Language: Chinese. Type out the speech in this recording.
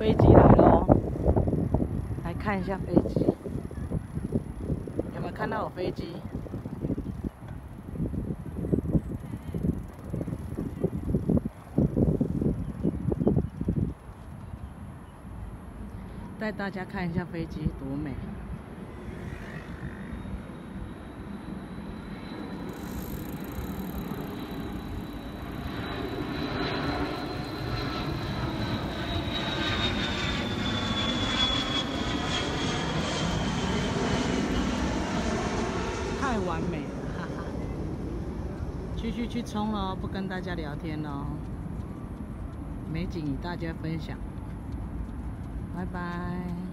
飞机来喽，来看一下飞机，有没有看到我飞机？带大家看一下飞机多美。太完美了，哈哈！去去去冲喽，不跟大家聊天喽，美景与大家分享，拜拜。